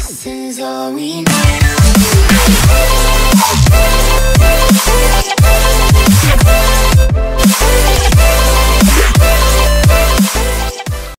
This is all we know.